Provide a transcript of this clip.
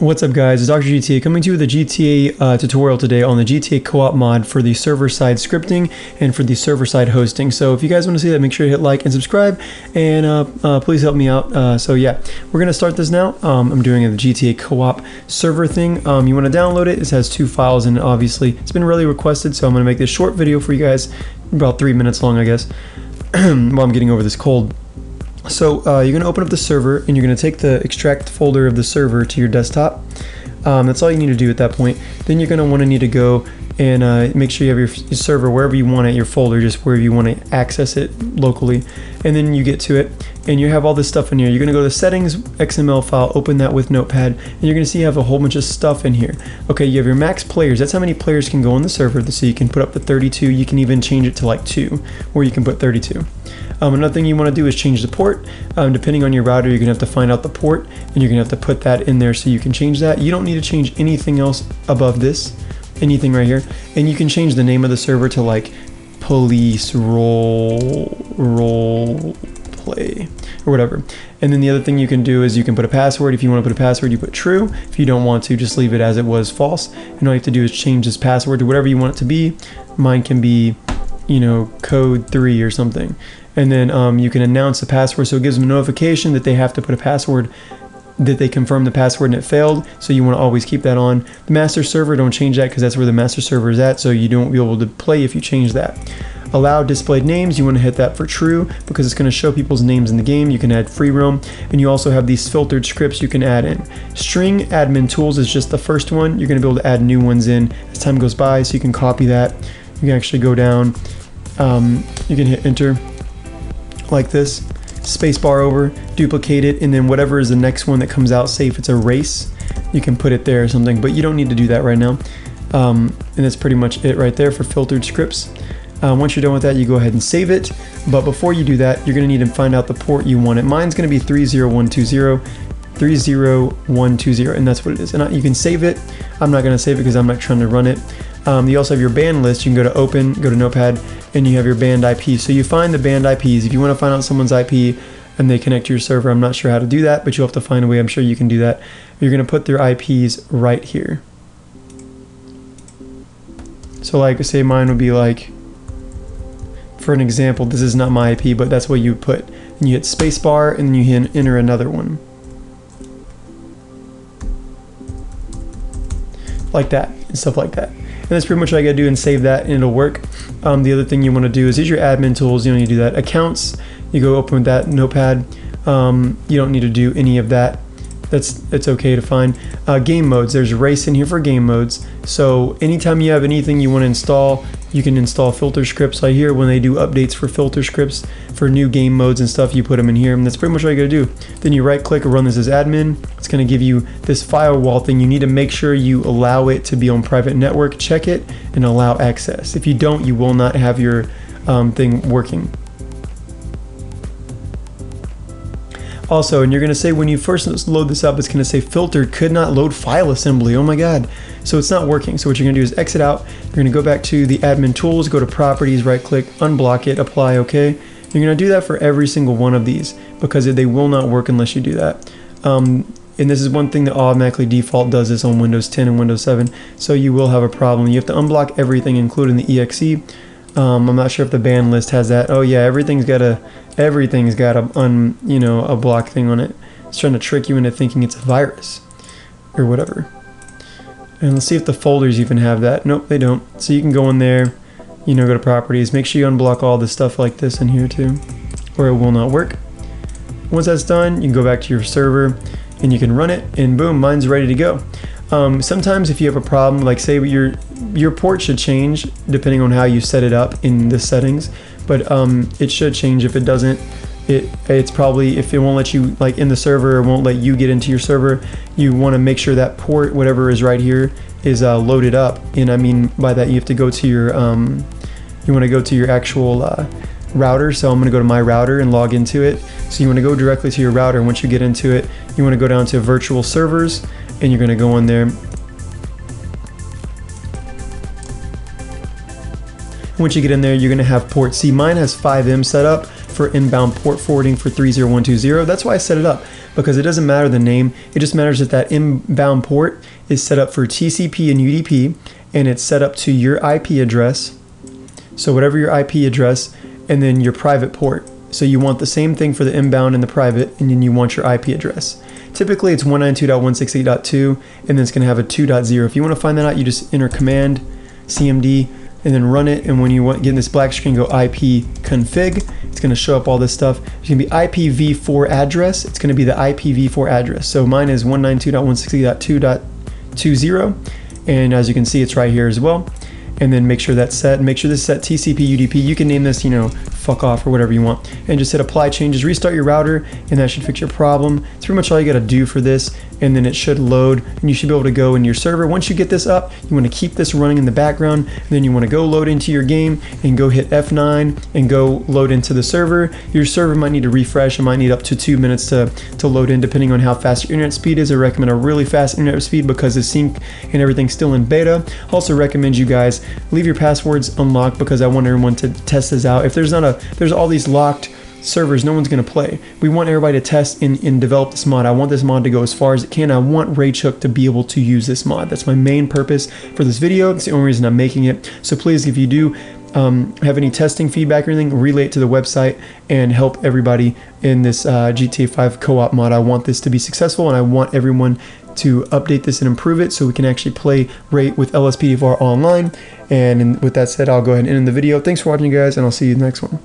What's up guys, it's Dr. GTA coming to you with a GTA uh, tutorial today on the GTA co-op mod for the server-side scripting and for the server-side hosting. So if you guys want to see that, make sure you hit like and subscribe and uh, uh, please help me out. Uh, so yeah, we're going to start this now. Um, I'm doing the GTA co-op server thing. Um, you want to download it. It has two files and obviously it's been really requested so I'm going to make this short video for you guys, about three minutes long I guess, while I'm getting over this cold. So uh, you're going to open up the server and you're going to take the extract folder of the server to your desktop. Um, that's all you need to do at that point. Then you're going to want to need to go and uh, make sure you have your, your, server wherever you want it, your folder, just wherever you want to access it locally. And then you get to it and you have all this stuff in here. You're going to go to settings XML file, open that with Notepad, and you're going to see you have a whole bunch of stuff in here. Okay, you have your max players. That's how many players can go on the server. So you can put up to 32. You can even change it to like two, where you can put 32. Um, another thing you want to do is change the port. Um, depending on your router, you're going to have to find out the port and you're going to have to put that in there so you can change that. You don't need to change anything else above this, anything right here. And you can change the name of the server to like police role, role play or whatever. And then the other thing you can do is you can put a password. If you want to put a password, you put true. If you don't want to, just leave it as it was false. And all you have to do is change this password to whatever you want it to be. Mine can be, you know, code three or something and then um, you can announce the password so it gives them a notification that they have to put a password that they confirm the password and it failed. So you want to always keep that on. The master server don't change that because that's where the master server is at. So you don't be able to play if you change that. Allow displayed names. You want to hit that for true because it's going to show people's names in the game. You can add free roam. And you also have these filtered scripts you can add in. String admin tools is just the first one. You're going to be able to add new ones in as time goes by so you can copy that. You can actually go down um, you can hit enter like this, spacebar over, duplicate it, and then whatever is the next one that comes out, say if it's a race, you can put it there or something, but you don't need to do that right now. Um, and that's pretty much it right there for filtered scripts. Uh, once you're done with that, you go ahead and save it. But before you do that, you're going to need to find out the port you want it. Mine's going to be 30120, 30120, and that's what it is. And you can save it. I'm not going to save it because I'm not trying to run it. Um, you also have your band list. You can go to open, go to notepad, and you have your band IP. So you find the band IPs. If you want to find out someone's IP and they connect to your server, I'm not sure how to do that, but you'll have to find a way. I'm sure you can do that. You're going to put their IPs right here. So like say mine would be like, for an example, this is not my IP, but that's what you put. And you hit spacebar and then you hit enter another one. Like that and stuff like that. And that's pretty much what I gotta do and save that and it'll work. Um, the other thing you wanna do is use your admin tools. You don't need to do that. Accounts, you go open with that notepad. Um, you don't need to do any of that that's it's okay to find. Uh, game modes, there's a race in here for game modes. So anytime you have anything you want to install, you can install filter scripts. I hear when they do updates for filter scripts for new game modes and stuff, you put them in here, and that's pretty much all you gotta do. Then you right click run this as admin. It's gonna give you this firewall thing. You need to make sure you allow it to be on private network, check it, and allow access. If you don't, you will not have your um, thing working. Also, and you're going to say when you first load this up, it's going to say filtered could not load file assembly. Oh my God. So it's not working. So what you're to do is exit out. You're going to go back to the admin tools, go to properties, right click, unblock it, apply OK. You're going to do that for every single one of these because they will not work unless you do that. Um, and this is one thing that automatically default does this on Windows 10 and Windows 7. So you will have a problem. You have to unblock everything, including the exe. Um, I'm not sure if the ban list has that. Oh yeah, everything's got a everything's got a un you know a block thing on it. It's trying to trick you into thinking it's a virus or whatever. And let's see if the folders even have that. Nope, they don't. So you can go in there, you know, go to properties. Make sure you unblock all the stuff like this in here too, or it will not work. Once that's done, you can go back to your server and you can run it, and boom, mine's ready to go. Um, sometimes if you have a problem, like say your your port should change depending on how you set it up in the settings, but um, it should change. If it doesn't, it it's probably if it won't let you like in the server it won't let you get into your server, you want to make sure that port whatever is right here is uh, loaded up. And I mean by that you have to go to your um, you want to go to your actual uh, router. So I'm going to go to my router and log into it. So you want to go directly to your router. Once you get into it, you want to go down to virtual servers and you're going to go in there. Once you get in there, you're going to have port C. Mine has FiveM set up for inbound port forwarding for 30120. That's why I set it up because it doesn't matter the name. It just matters that that inbound port is set up for TCP and UDP and it's set up to your IP address. So whatever your IP address and then your private port. So you want the same thing for the inbound and the private and then you want your IP address. Typically it's 192.168.2 and then it's going to have a 2.0. If you want to find that out, you just enter command cmd and then run it. And when you want, get in this black screen, go IP config. It's going to show up all this stuff. It's going to be IPv4 address. It's going to be the IPv4 address. So mine is 192.168.2.20. And as you can see, it's right here as well. And then make sure that's set. Make sure this is set TCP UDP. You can name this, you know, fuck off or whatever you want. And just hit apply changes, restart your router, and that should fix your problem. It's pretty much all you gotta do for this. And then it should load, and you should be able to go in your server. Once you get this up, you wanna keep this running in the background. And then you wanna go load into your game and go hit F9 and go load into the server. Your server might need to refresh. It might need up to two minutes to, to load in, depending on how fast your internet speed is. I recommend a really fast internet speed because the sync and everything's still in beta. Also recommend you guys leave your passwords unlocked because I want everyone to test this out. If there's not a there's all these locked servers no one's going to play. We want everybody to test and, and, develop this mod. I want this mod to go as far as it can. I want Ragehook to be able to use this mod. That's my main purpose for this video. It's the only reason I'm making it. So please, if you do um, have any testing feedback or anything, relay it to the website and help everybody in this uh, GTA 5 co-op mod. I want this to be successful and I want everyone to update this and improve it so we can actually play rate with LSPDFR online. And with that said, I'll go ahead and end the video. Thanks for watching, guys, and I'll see you in the next one.